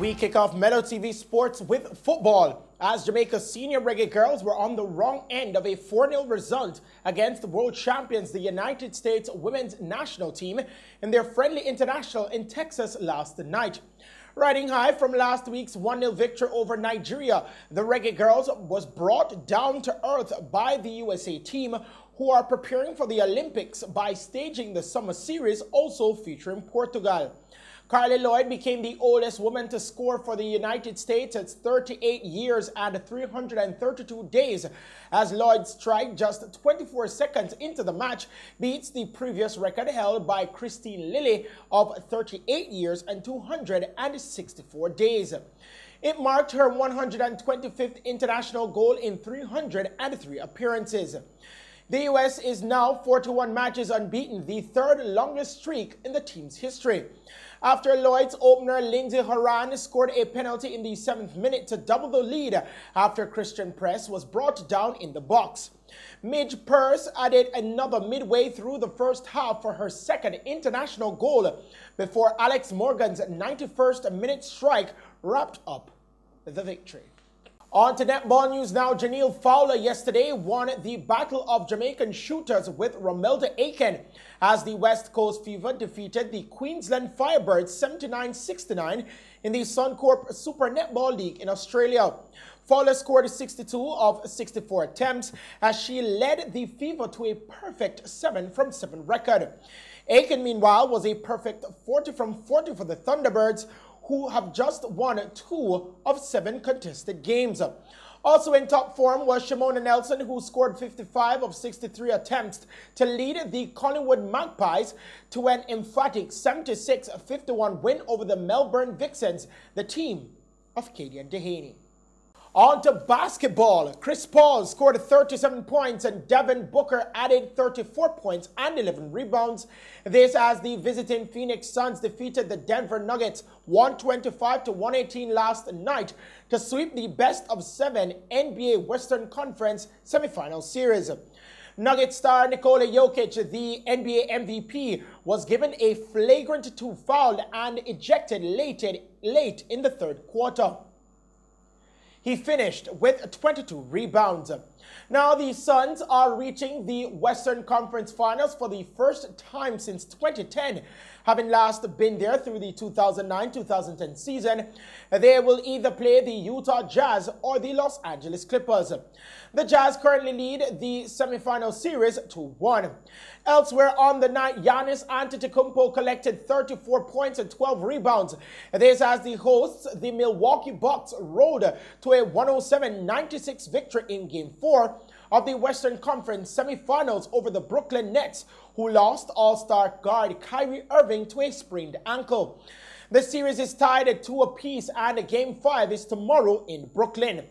We kick off Mello TV Sports with football as Jamaica's senior reggae girls were on the wrong end of a 4-0 result against the world champions, the United States women's national team, in their friendly international in Texas last night. Riding high from last week's 1-0 victory over Nigeria, the Reggae Girls was brought down to earth by the USA team who are preparing for the Olympics by staging the summer series also featuring Portugal. Carli Lloyd became the oldest woman to score for the United States at 38 years and 332 days, as Lloyd's strike just 24 seconds into the match beats the previous record held by Kristine Lilly of 38 years and 264 days. It marked her 125th international goal in 303 appearances. The U.S. is now 41 matches unbeaten, the third longest streak in the team's history. After Lloyd's opener, Lindsey Horan scored a penalty in the seventh minute to double the lead after Christen Press was brought down in the box. Midge Purce added another midway through the first half for her second international goal before Alex Morgan's 91st minute strike wrapped up the victory. On to netball news now. Jhaniele Fowler yesterday won the Battle of Jamaican Shooters with Romelda Aiken as the West Coast Fever defeated the Queensland Firebirds 79-69 in the Suncorp Super Netball League in Australia. Fowler scored 62 of 64 attempts as she led the Fever to a perfect 7 from 7 record. Aiken, meanwhile, was a perfect 40 from 40 for the Thunderbirds, who have just won two of seven contested games. Also in top form was Shimona Nelson, who scored 55 of 63 attempts to lead the Collingwood Magpies to an emphatic 76-51 win over the Melbourne Vixens, the team of Kadian Dehaney. On to basketball. Chris Paul scored 37 points and Devin Booker added 34 points and 11 rebounds. This as the visiting Phoenix Suns defeated the Denver Nuggets 125 to 118 last night to sweep the best of seven NBA Western Conference semifinal series. Nugget star Nikola Jokic, the NBA MVP, was given a flagrant two foul and ejected late, late in the third quarter. He finished with 22 rebounds. Now the Suns are reaching the Western Conference Finals for the first time since 2010. Having last been there through the 2009-2010 season, they will either play the Utah Jazz or the Los Angeles Clippers. The Jazz currently lead the semifinal series 2-1. Elsewhere on the night, Giannis Antetokounmpo collected 34 points and 12 rebounds. This as the hosts, the Milwaukee Bucks, rode to a 107-96 victory in Game 4 of the Western Conference semifinals over the Brooklyn Nets, who lost All-Star guard Kyrie Irving to a sprained ankle. The series is tied at two apiece and game five is tomorrow in Brooklyn.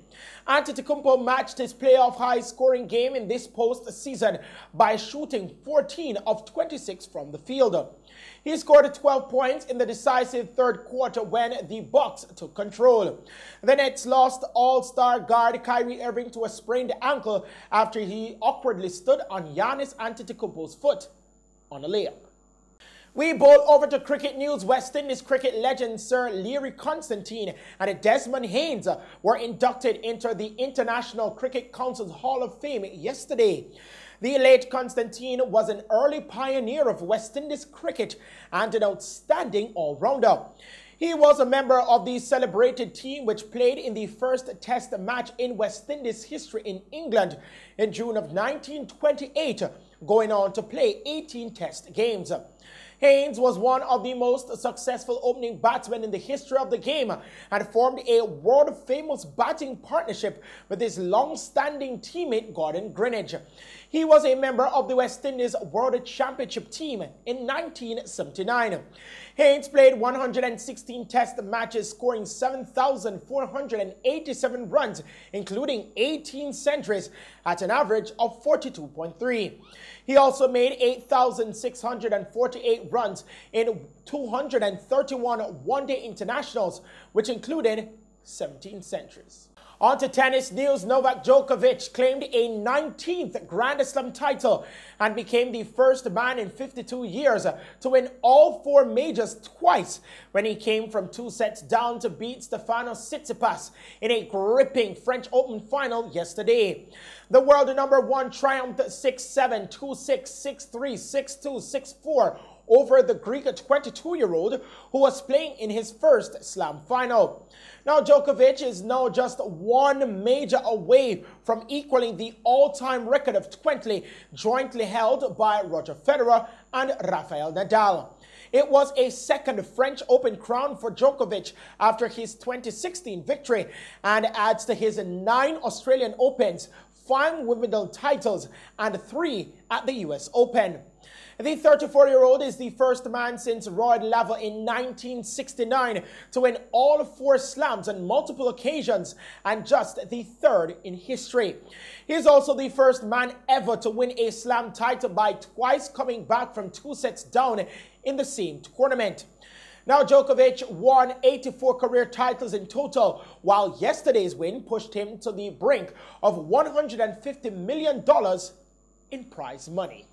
Antetokounmpo matched his playoff high scoring game in this postseason by shooting 14 of 26 from the field. He scored 12 points in the decisive third quarter when the Bucks took control. The Nets lost all-star guard Kyrie Irving to a sprained ankle after he awkwardly stood on Giannis Antetokounmpo's foot on a layup. We bowl over to cricket news. West Indies cricket legend Sir Learie Constantine and Desmond Haynes were inducted into the International Cricket Council's Hall of Fame yesterday. The late Constantine was an early pioneer of West Indies cricket and an outstanding all-rounder. He was a member of the celebrated team which played in the first test match in West Indies history in England in June of 1928, going on to play 18 test games. Haynes was one of the most successful opening batsmen in the history of the game and formed a world-famous batting partnership with his long-standing teammate Gordon Greenidge. He was a member of the West Indies World Championship team in 1979. Haynes played 116 test matches, scoring 7,487 runs, including 18 centuries at an average of 42.3. He also made 8,648 runs in 231 one-day internationals, which included 17 centuries. On to tennis news. Novak Djokovic claimed a 19th Grand Slam title and became the first man in 52 years to win all four majors twice when he came from two sets down to beat Stefanos Tsitsipas in a gripping French Open final yesterday. The world number one triumphed 6-7, 2-6, 6-3, 6-2, 6-4 over the Greek 22-year-old who was playing in his first slam final. Now, Djokovic is now just one major away from equaling the all-time record of 20 jointly held by Roger Federer and Rafael Nadal. It was a second French Open crown for Djokovic after his 2016 victory and adds to his nine Australian Opens, five Wimbledon titles, and three at the US Open. The 34-year-old is the first man since Rod Laver in 1969 to win all four slams on multiple occasions and just the third in history. He is also the first man ever to win a slam title by twice coming back from two sets down in the same tournament. Now, Djokovic won 84 career titles in total, while yesterday's win pushed him to the brink of $150 million in prize money.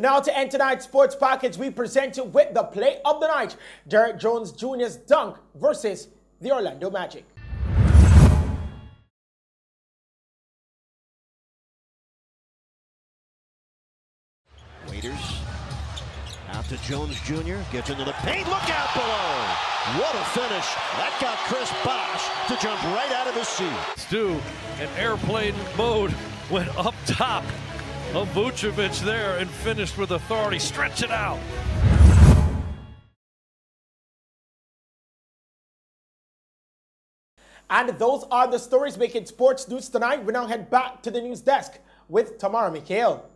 Now to end tonight's sports package, we present you with the play of the night. Derrick Jones Jr.'s dunk versus the Orlando Magic. Waiters out to Jones Jr. Gets into the paint. Look out below. What a finish. That got Chris Bosh to jump right out of his seat. Stu, in airplane mode, went up top of Vucevic there and finished with authority. Stretch it out. And those are the stories making sports news tonight. We now head back to the news desk with Tamara Mikhail.